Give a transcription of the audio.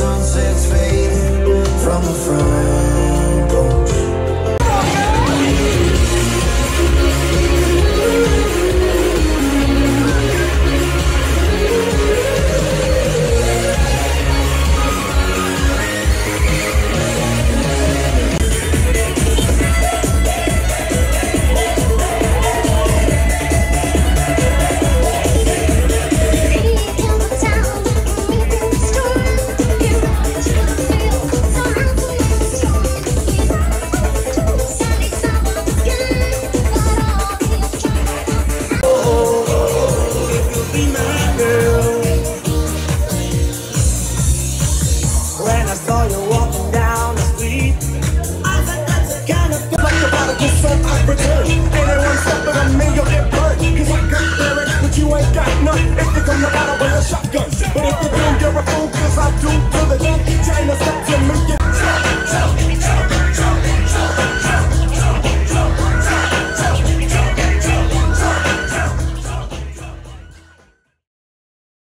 sunsets fading from the front.